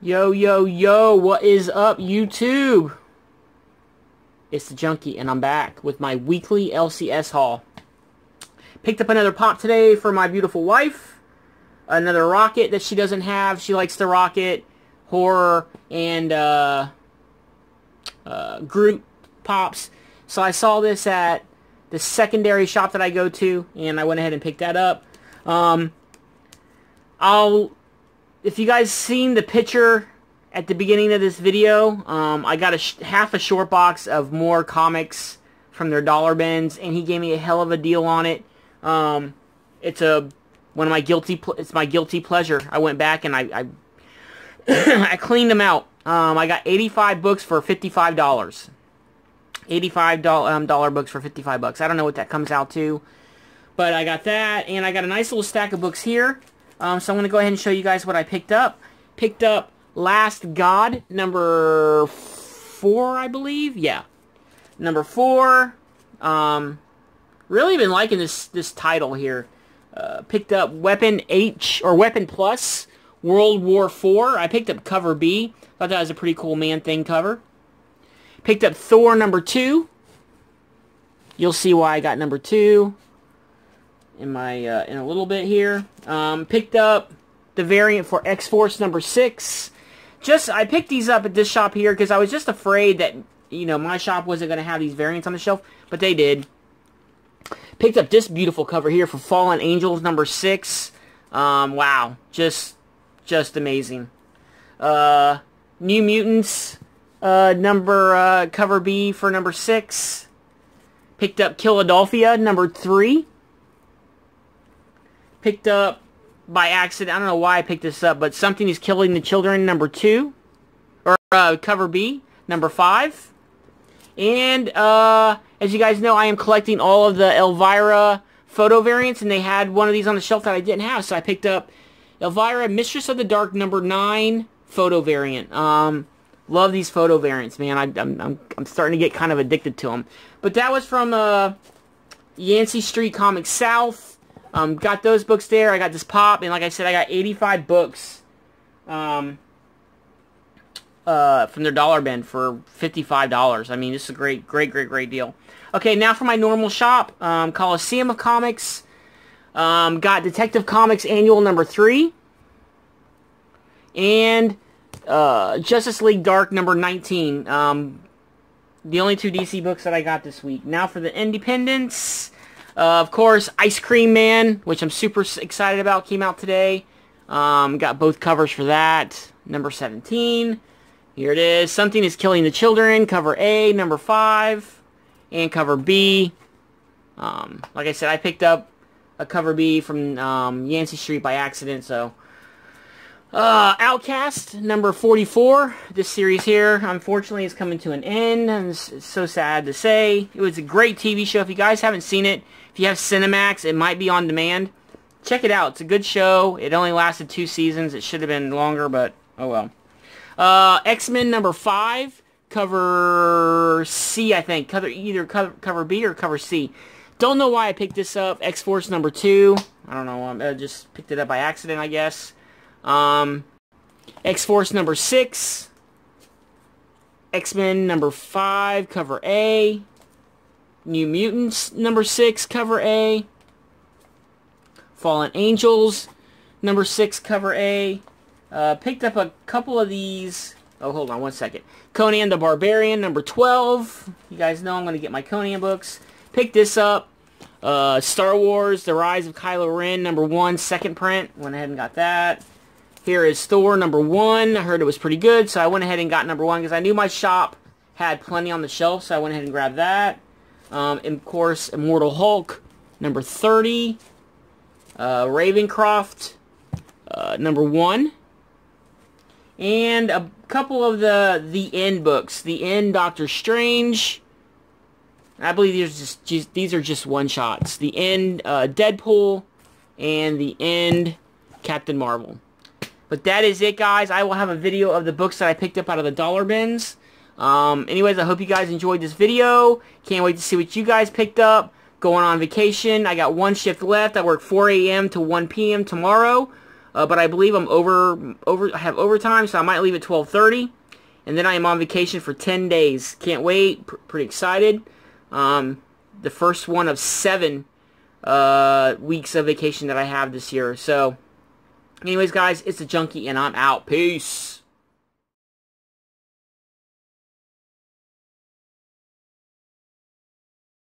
Yo, yo, yo, what is up, YouTube? It's the Junkie, and I'm back with my weekly LCS haul. Picked up another pop today for my beautiful wife. Another rocket that she doesn't have. She likes the rocket, horror, and uh, uh, Groot pops. So I saw this at the secondary shop that I go to, and I went ahead and picked that up. Um, I'll if you guys seen the picture at the beginning of this video, um, I got a half a short box of more comics from their dollar bins, and he gave me a hell of a deal on it. Um, it's a one of my guilty. It's my guilty pleasure. I went back and I I, I cleaned them out. Um, I got 85 books for $55. 85 dollar um, dollar books for 55 bucks. I don't know what that comes out to, but I got that, and I got a nice little stack of books here. Um, so I'm going to go ahead and show you guys what I picked up. Picked up Last God, number four, I believe. Yeah, number four. Um, really been liking this this title here. Uh, picked up Weapon H or Weapon Plus World War Four. I picked up cover B. Thought that was a pretty cool Man Thing cover. Picked up Thor number two. You'll see why I got number two in my uh, in a little bit here. Um, picked up the variant for X-Force number six. Just I picked these up at this shop here because I was just afraid that you know my shop wasn't going to have these variants on the shelf, but they did. Picked up this beautiful cover here for Fallen Angels number six. Um, wow, just just amazing. Uh, New Mutants uh, number uh, cover B for number six. Picked up Killadelphia number three picked up by accident. I don't know why I picked this up, but Something is Killing the Children, number two. Or uh, cover B, number five. And uh, as you guys know, I am collecting all of the Elvira photo variants, and they had one of these on the shelf that I didn't have, so I picked up Elvira Mistress of the Dark, number nine photo variant. Um, love these photo variants, man. I, am I'm, I'm starting to get kind of addicted to them. But that was from uh, Yancey Street Comics South. Um, got those books there. I got this pop, and like I said, I got 85 books um, uh, from their dollar bin for $55. I mean, this is a great, great, great, great deal. Okay, now for my normal shop, um, Coliseum of Comics. Um, got Detective Comics Annual number 3. And uh, Justice League Dark number 19. Um, the only two DC books that I got this week. Now for the Independents. Uh, of course, Ice Cream Man, which I'm super excited about, came out today. Um, got both covers for that. Number 17. Here it is. Something is Killing the Children. Cover A, number 5. And cover B. Um, like I said, I picked up a cover B from um, Yancey Street by accident, so... Uh, Outcast, number 44. This series here, unfortunately, is coming to an end. And it's so sad to say. It was a great TV show. If you guys haven't seen it, if you have Cinemax, it might be on demand. Check it out. It's a good show. It only lasted two seasons. It should have been longer, but oh well. Uh, X-Men number 5, cover C, I think. Cover Either cover, cover B or cover C. Don't know why I picked this up. X-Force number 2. I don't know. I just picked it up by accident, I guess. Um, X-Force number 6. X-Men number 5, cover A. New Mutants number 6, cover A. Fallen Angels number 6, cover A. Uh, picked up a couple of these. Oh, hold on one second. Conan the Barbarian number 12. You guys know I'm going to get my Conan books. Picked this up. Uh, Star Wars, The Rise of Kylo Ren, number 1, second print. Went ahead and got that. Here is Thor number one. I heard it was pretty good, so I went ahead and got number one because I knew my shop had plenty on the shelf, so I went ahead and grabbed that. Um, and of course, Immortal Hulk number 30. Uh, Ravencroft uh, number one. And a couple of the the end books. The end Doctor Strange. I believe these are just, just these are just one shots. The end uh, Deadpool and the end Captain Marvel. But that is it, guys. I will have a video of the books that I picked up out of the dollar bins. Um, anyways, I hope you guys enjoyed this video. Can't wait to see what you guys picked up. Going on vacation. I got one shift left. I work 4 a.m. to 1 p.m. tomorrow. Uh, but I believe I'm over, over, I have overtime, so I might leave at 12.30. And then I am on vacation for 10 days. Can't wait. P pretty excited. Um, the first one of seven uh, weeks of vacation that I have this year. So Anyways, guys, it's the Junkie, and I'm out. Peace.